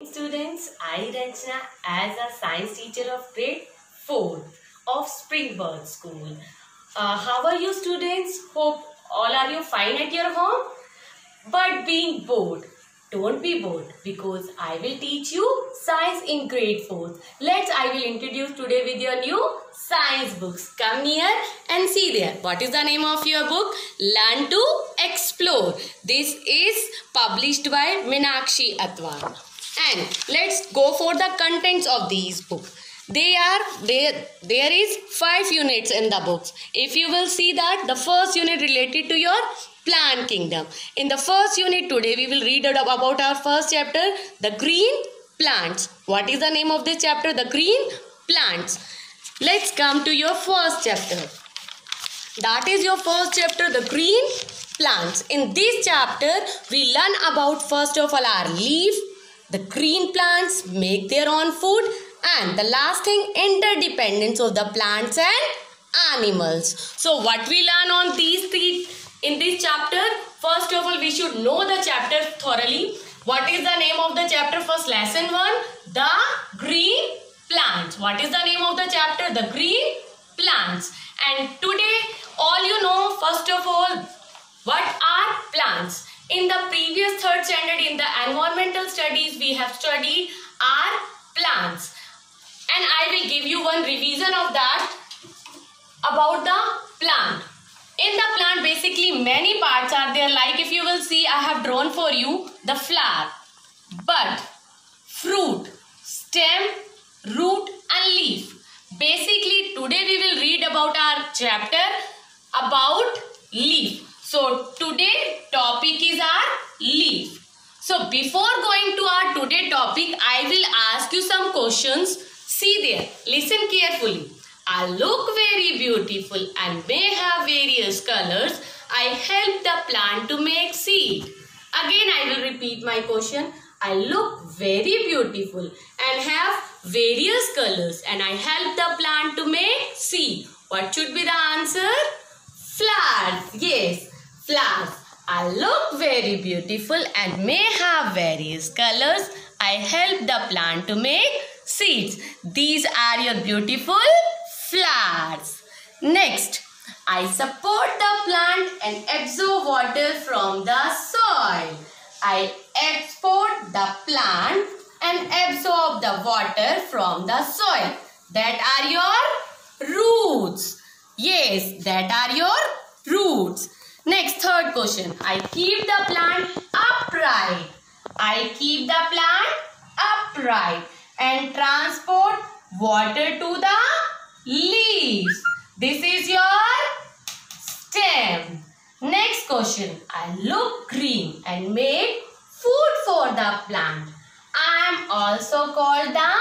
Students, I Ranjana as a science teacher of grade 4 of Springbird School. Uh, how are you students? Hope all are you fine at your home? But being bored, don't be bored because I will teach you science in grade 4. Let's I will introduce today with your new science books. Come here and see there. What is the name of your book? Learn to Explore. This is published by Minakshi Atwan and let's go for the contents of these books. They are there there is five units in the books. If you will see that the first unit related to your plant kingdom. In the first unit today we will read about our first chapter the green plants. What is the name of this chapter? The green plants. Let's come to your first chapter. That is your first chapter the green plants. In this chapter we learn about first of all our leaf the green plants make their own food and the last thing interdependence of the plants and animals. So what we learn on these three in this chapter? First of all we should know the chapter thoroughly. What is the name of the chapter? First lesson 1 the green plants. What is the name of the chapter? The green plants. And today all you know first of all what are plants? In the previous third standard in the environmental studies we have studied our plants and I will give you one revision of that about the plant. In the plant basically many parts are there like if you will see I have drawn for you the flower, bud, fruit, stem, root and leaf. Basically today we will read about our chapter about leaf. So today topic is our leaf. So before going to our today topic, I will ask you some questions. See there, listen carefully. I look very beautiful and may have various colors. I help the plant to make seed. Again I will repeat my question. I look very beautiful and have various colors and I help the plant to make seed. What should be the answer? Flowers. Yes, flowers. I look very beautiful and may have various colors. I help the plant to make seeds. These are your beautiful flowers. Next, I support the plant and absorb water from the soil. I export the plant and absorb the water from the soil. That are your roots. Yes, that are your roots. Next, third question. I keep the plant upright. I keep the plant upright and transport water to the leaves. This is your stem. Next question. I look green and make food for the plant. I am also called the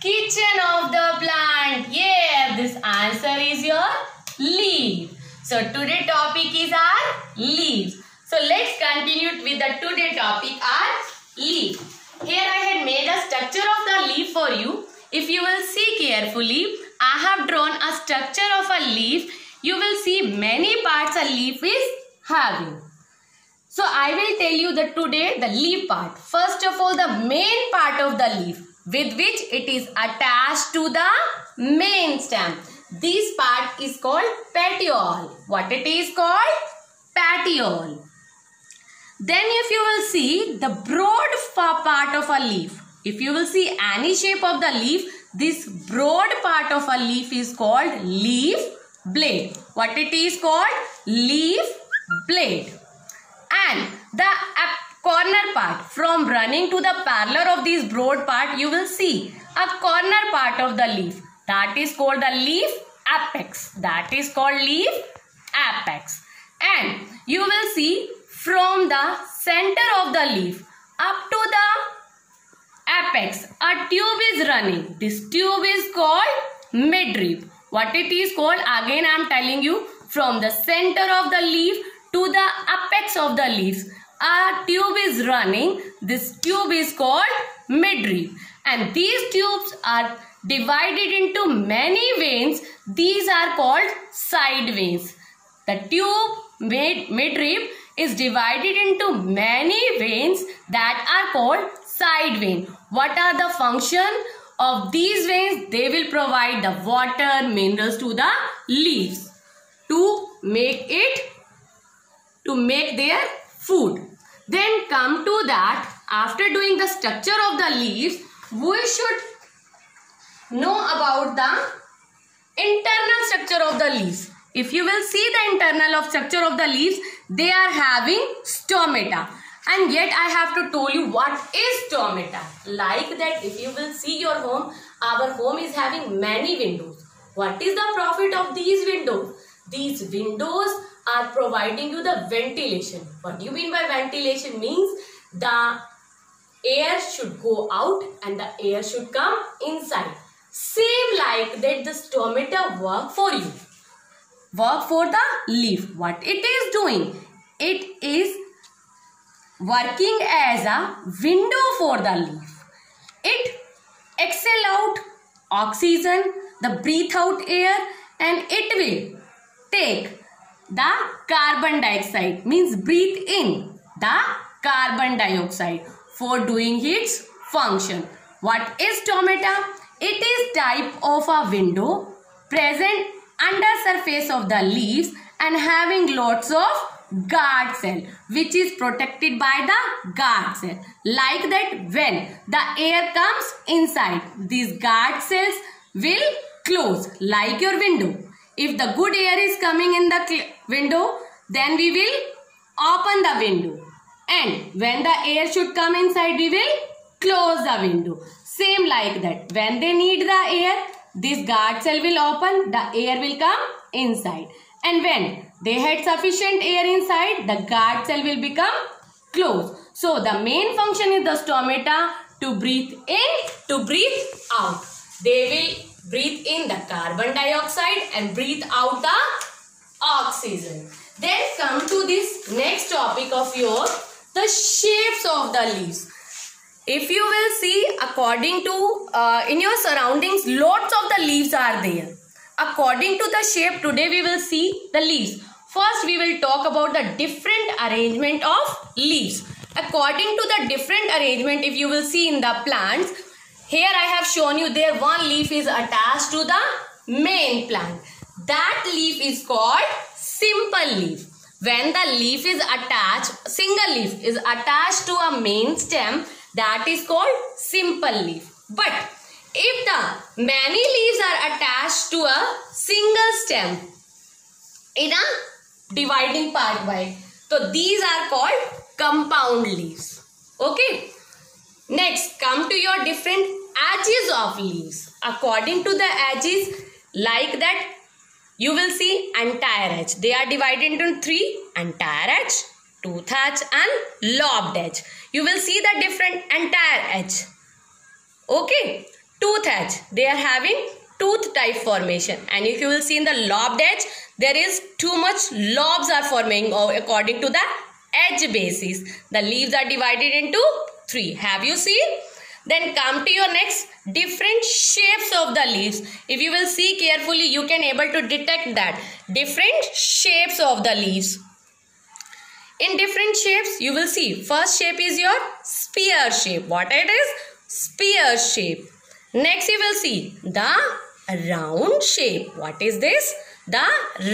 kitchen of the plant. Yeah, this answer is your leaf. So today topic is our leaves. So let's continue with the today topic our leaf. Here I had made a structure of the leaf for you. If you will see carefully, I have drawn a structure of a leaf. You will see many parts a leaf is having. So I will tell you the today the leaf part. First of all the main part of the leaf with which it is attached to the main stem. This part is called petiole. What it is called? Petiole. Then if you will see the broad part of a leaf. If you will see any shape of the leaf, this broad part of a leaf is called leaf blade. What it is called? Leaf blade. And the corner part from running to the parallel of this broad part, you will see a corner part of the leaf. That is called the leaf apex. That is called leaf apex. And you will see from the center of the leaf up to the apex a tube is running. This tube is called midrib. What it is called again I am telling you from the center of the leaf to the apex of the leaves a tube is running. This tube is called midrib and these tubes are divided into many veins. These are called side veins. The tube mid midrib is divided into many veins that are called side vein. What are the function of these veins? They will provide the water, minerals to the leaves to make it, to make their food. Then come to that, after doing the structure of the leaves, we should know about the internal structure of the leaves. If you will see the internal of structure of the leaves, they are having stomata. And yet I have to tell you what is stomata. Like that if you will see your home, our home is having many windows. What is the profit of these windows? These windows are providing you the ventilation. What do you mean by ventilation? Means the air should go out and the air should come inside. Same like that the stomata work for you work for the leaf. What it is doing? It is working as a window for the leaf. It exhale out oxygen, the breathe out air and it will take the carbon dioxide means breathe in the carbon dioxide for doing its function. What is stomata? It is type of a window present under surface of the leaves and having lots of guard cell which is protected by the guard cell. Like that when the air comes inside these guard cells will close like your window. If the good air is coming in the window then we will open the window. And when the air should come inside we will close the window same like that when they need the air this guard cell will open, the air will come inside. And when they had sufficient air inside, the guard cell will become closed. So the main function is the stomata to breathe in, to breathe out. They will breathe in the carbon dioxide and breathe out the oxygen. Then come to this next topic of yours, the shapes of the leaves if you will see according to uh, in your surroundings lots of the leaves are there. According to the shape today we will see the leaves. First we will talk about the different arrangement of leaves. According to the different arrangement if you will see in the plants here i have shown you there one leaf is attached to the main plant. That leaf is called simple leaf. When the leaf is attached single leaf is attached to a main stem that is called simple leaf. But if the many leaves are attached to a single stem in a dividing pathway, so these are called compound leaves. Okay. Next, come to your different edges of leaves. According to the edges, like that, you will see entire edge. They are divided into three entire edge, tooth edge and lobed edge. You will see the different entire edge. Okay. Tooth edge. They are having tooth type formation. And if you will see in the lobed edge, there is too much lobes are forming according to the edge basis. The leaves are divided into three. Have you seen? Then come to your next different shapes of the leaves. If you will see carefully, you can able to detect that different shapes of the leaves in different shapes you will see. First shape is your spear shape. What it is? Spear shape. Next you will see the round shape. What is this? The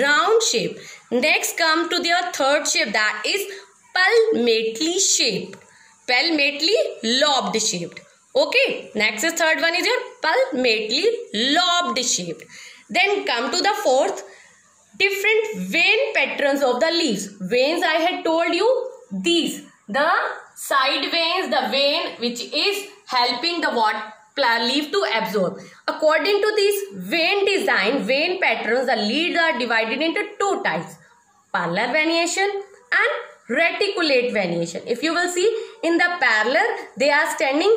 round shape. Next come to your third shape. That is palmately shaped. Palmately lobed shaped. Okay. Next is third one is your palmately lobed shaped. Then come to the fourth different vein patterns of the leaves. Veins I had told you these. The side veins, the vein which is helping the what leaf to absorb. According to this vein design, vein patterns, the leaves are divided into two types. Parallel venation and reticulate venation. If you will see in the parallel, they are standing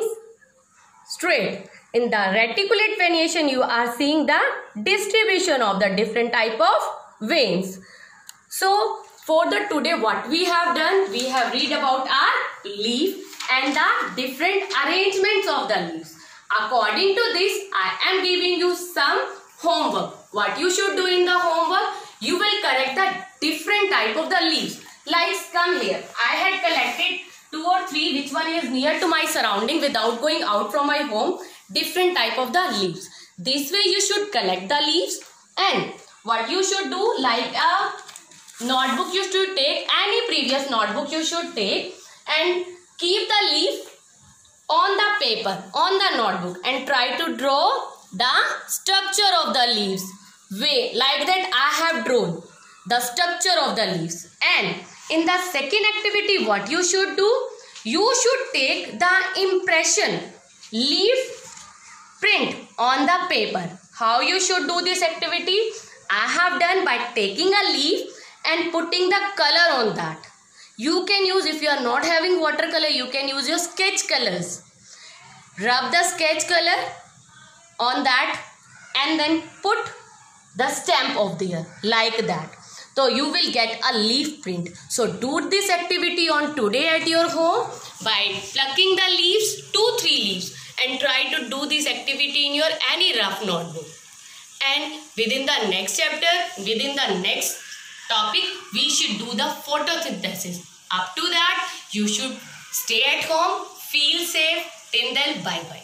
straight. In the reticulate venation, you are seeing the distribution of the different type of veins. So for the today what we have done, we have read about our leaf and the different arrangements of the leaves. According to this, I am giving you some homework. What you should do in the homework, you will collect the different type of the leaves. Like come here, I had collected two or three which one is near to my surrounding without going out from my home different type of the leaves this way you should collect the leaves and what you should do like a notebook you should take any previous notebook you should take and keep the leaf on the paper on the notebook and try to draw the structure of the leaves. Way like that I have drawn the structure of the leaves. And in the second activity what you should do you should take the impression leaf print on the paper. How you should do this activity I have done by taking a leaf and putting the color on that. You can use if you are not having watercolor you can use your sketch colors. Rub the sketch color on that and then put the stamp of there like that. So you will get a leaf print. So do this activity on today at your home by plucking the leaves two three leaves and try to do this activity in your any rough notebook and within the next chapter within the next topic we should do the photosynthesis. Up to that you should stay at home feel safe. Till then bye bye